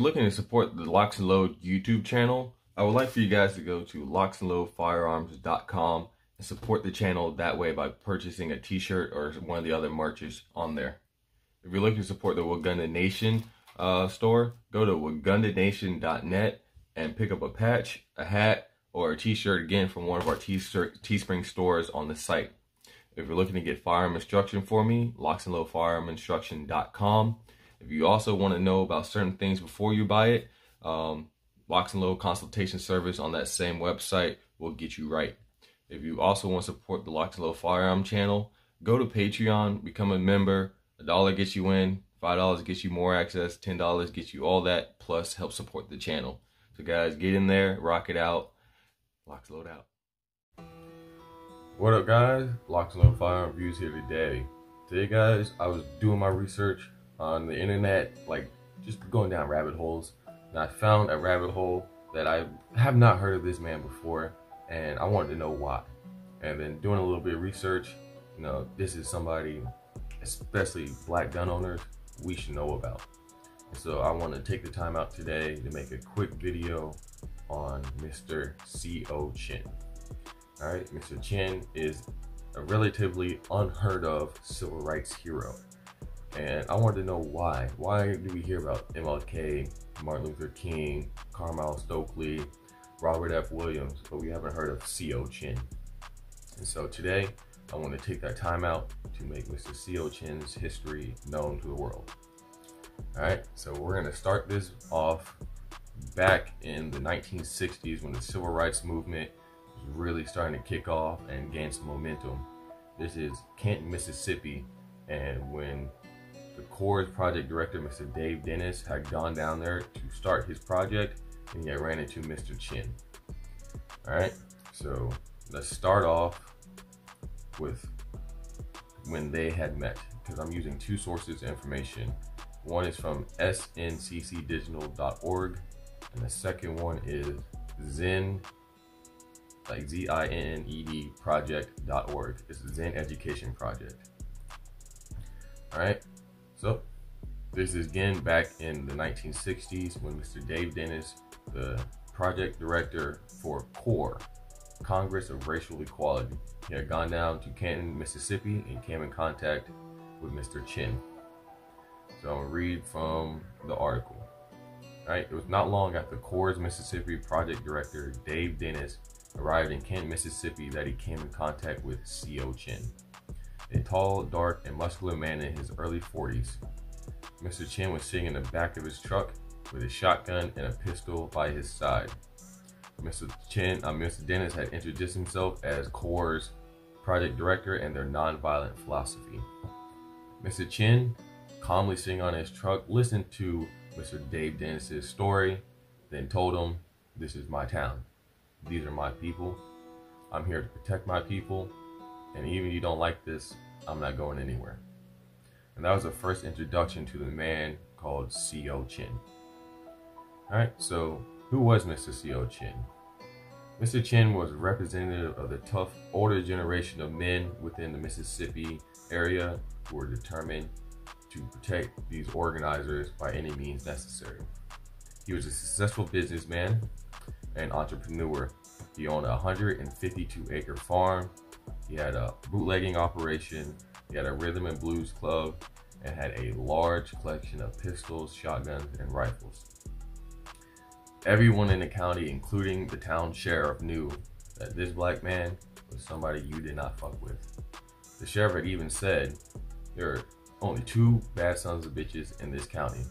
You're looking to support the Locs and Load YouTube channel, I would like for you guys to go to locksandloadfirearms.com and support the channel that way by purchasing a t-shirt or one of the other merches on there. If you're looking to support the Wagunda Nation uh, store, go to wagundanation.net and pick up a patch, a hat, or a t-shirt again from one of our Teespring stores on the site. If you're looking to get firearm instruction for me, locksandloadfirearminstruction.com. If you also want to know about certain things before you buy it, um, Locs and Load consultation service on that same website will get you right. If you also want to support the Locs and Load Firearm channel, go to Patreon, become a member. A dollar gets you in, five dollars gets you more access, ten dollars gets you all that, plus help support the channel. So guys, get in there, rock it out. Locs Load out. What up guys? Locs and Load Firearm Reviews here today. Today guys, I was doing my research on the internet, like just going down rabbit holes and I found a rabbit hole that I have not heard of this man before, and I wanted to know why. And then doing a little bit of research, you know, this is somebody, especially black gun owners, we should know about. So I want to take the time out today to make a quick video on Mr. C.O. Chinn. All right, Mr. Chinn is a relatively unheard of civil rights hero. And I wanted to know why. Why do we hear about MLK, Martin Luther King, Carmel Stokely, Robert F. Williams, but we haven't heard of C.O. Chinn? And so today, I want to take that time out to make Mr. C.O. Chinn's history known to the world. All right, so we're going to start this off back in the 1960s when the civil rights movement was really starting to kick off and gain some momentum. This is Canton, Mississippi, and when CORE project director, Mr. Dave Dennis, had gone down there to start his project and he ran into Mr. Chinn. All right, so let's start off with when they had met because I'm using two sources of information. One is from snccdigital.org and the second one is Zinn, like Z-I-N-N-E-D project.org. It's Zinn Education Project. All right, so this is again back in the 1960s when Mr. Dave Dennis, the project director for CORE, Congress of Racial Equality, he had gone down to Canton, Mississippi and came in contact with Mr. Chinn. So I'll read from the article. All right, it was not long after CORE's Mississippi project director Dave Dennis arrived in Canton, Mississippi that he came in contact with C.O. Chinn a tall, dark, and muscular man in his early 40s. Mr. Chinn was sitting in the back of his truck with a shotgun and a pistol by his side. Mr. Chinn, uh, Mr. Dennis had introduced himself as CORE's project director and their nonviolent philosophy. Mr. Chinn, calmly sitting on his truck, listened to Mr. Dave Dennis's story, then told him, this is my town. These are my people. I'm here to protect my people and even if you don't like this, I'm not going anywhere. And that was the first introduction to the man called C.O. Chinn. Alright, so who was Mr. C.O. Chinn? Mr. Chinn was representative of the tough older generation of men within the Mississippi area who were determined to protect these organizers by any means necessary. He was a successful businessman and entrepreneur. He owned a 152 acre farm he had a bootlegging operation, he had a rhythm and blues club, and had a large collection of pistols, shotguns, and rifles. Everyone in the county, including the town sheriff, knew that this black man was somebody you did not fuck with. The sheriff had even said, there are only two bad sons of bitches in this county.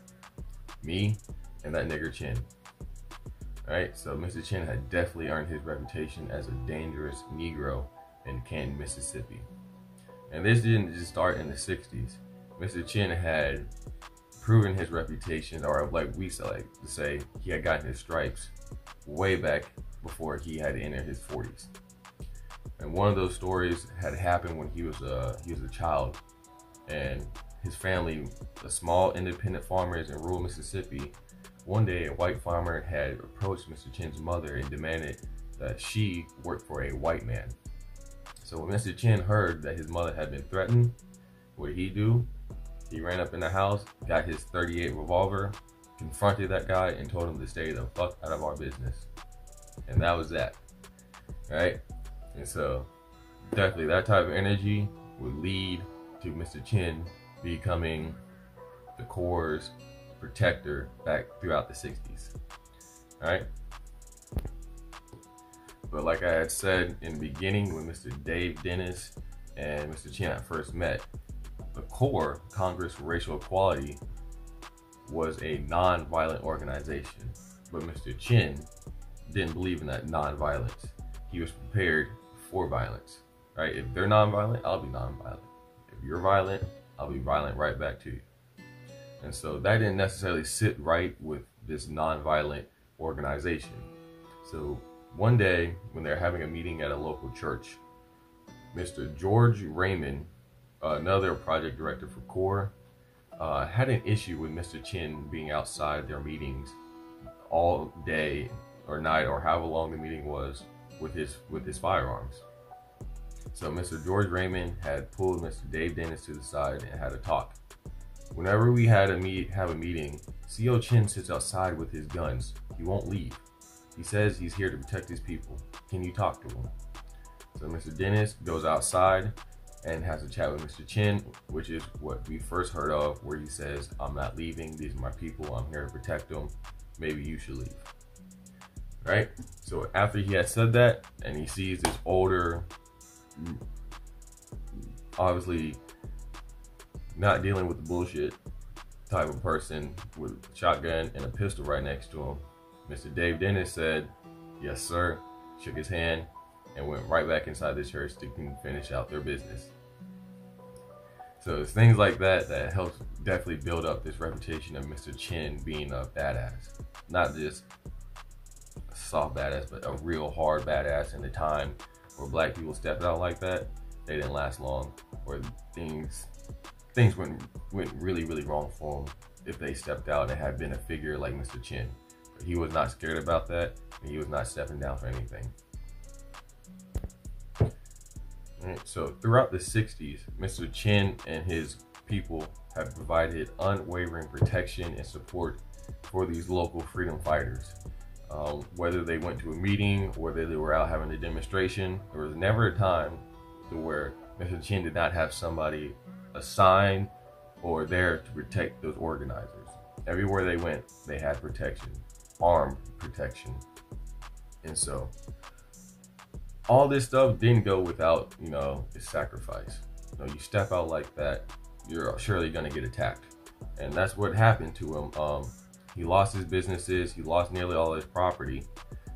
Me and that nigger Chinn. Alright, so Mr. Chinn had definitely earned his reputation as a dangerous Negro in Canton, Mississippi. And this didn't just start in the 60s. Mr. Chinn had proven his reputation, or like we like to say, he had gotten his stripes way back before he had entered his 40s. And one of those stories had happened when he was a he was a child, and his family, the small independent farmers in rural Mississippi, one day a white farmer had approached Mr. Chinn's mother and demanded that she work for a white man. So when Mr. Chinn heard that his mother had been threatened, what did he do? He ran up in the house, got his 38 revolver, confronted that guy and told him to stay the fuck out of our business. And that was that. Right? And so definitely that type of energy would lead to Mr. Chinn becoming the CORE's protector back throughout the 60s. Alright? But like I had said in the beginning when Mr. Dave Dennis and Mr. Chinn first met, the CORE, Congress for Racial Equality, was a non-violent organization. But Mr. Chinn didn't believe in that non-violence. He was prepared for violence. Right? If they're non-violent, I'll be non-violent. If you're violent, I'll be violent right back to you. And so that didn't necessarily sit right with this non-violent organization. So one day when they're having a meeting at a local church, Mr. George Raymond, another project director for CORE, uh, had an issue with Mr. Chinn being outside their meetings all day or night or however long the meeting was with his with his firearms. So Mr. George Raymond had pulled Mr. Dave Dennis to the side and had a talk. Whenever we had a meet have a meeting, CO Chinn sits outside with his guns. He won't leave. He says he's here to protect his people. Can you talk to him? So Mr. Dennis goes outside and has a chat with Mr. Chinn, which is what we first heard of, where he says, I'm not leaving. These are my people. I'm here to protect them. Maybe you should leave. Right? So after he had said that, and he sees this older, obviously not dealing with the bullshit type of person with a shotgun and a pistol right next to him, Mr. Dave Dennis said, Yes, sir, shook his hand, and went right back inside the church to finish out their business. So it's things like that that helps definitely build up this reputation of Mr. Chinn being a badass. Not just a soft badass, but a real hard badass in the time where black people stepped out like that, they didn't last long. Or things things went went really, really wrong for them if they stepped out and had been a figure like Mr. Chinn. He was not scared about that, and he was not stepping down for anything. Right, so throughout the 60s, Mr. Chinn and his people have provided unwavering protection and support for these local freedom fighters. Um, whether they went to a meeting, whether they were out having a demonstration, there was never a time to where Mr. Chinn did not have somebody assigned or there to protect those organizers. Everywhere they went, they had protection armed protection. And so all this stuff didn't go without, you know, a sacrifice. You know, you step out like that, you're surely gonna get attacked. And that's what happened to him. Um, he lost his businesses, he lost nearly all his property,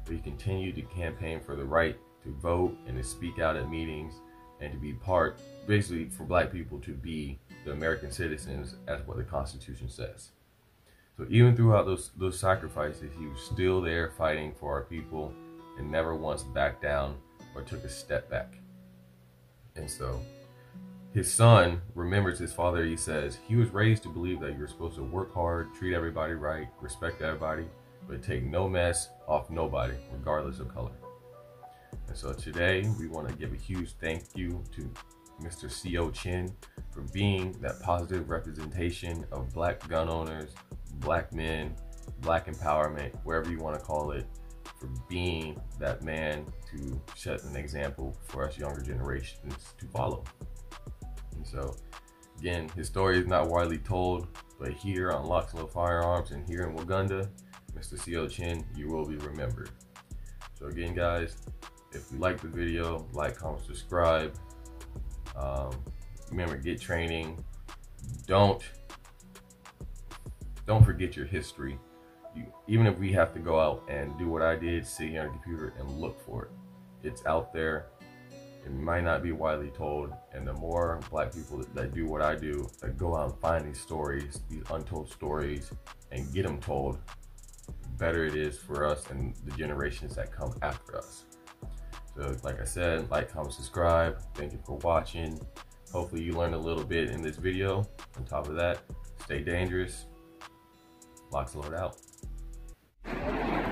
but he continued to campaign for the right to vote and to speak out at meetings and to be part, basically for black people to be the American citizens as what the Constitution says. So even throughout those those sacrifices, he was still there fighting for our people and never once backed down or took a step back. And so his son remembers his father. He says he was raised to believe that you're supposed to work hard, treat everybody right, respect everybody, but take no mess off nobody, regardless of color. And so today we want to give a huge thank you to Mr. C.O. Chinn for being that positive representation of black gun owners, black men, black empowerment, wherever you want to call it, for being that man to set an example for us younger generations to follow. And so, again, his story is not widely told, but here on Locs N Load Firearms and here in Wagunda, Mr. C.O. Chinn, you will be remembered. So again, guys, if you like the video, like, comment, subscribe. Um, remember, get training. Don't don't forget your history. You, even if we have to go out and do what I did, sit here on a computer and look for it, it's out there. It might not be widely told, and the more black people that, that do what I do, that go out and find these stories, these untold stories, and get them told, the better it is for us and the generations that come after us. So, like I said, like, comment, subscribe. Thank you for watching. Hopefully, you learned a little bit in this video. On top of that, stay dangerous, Locs Load out.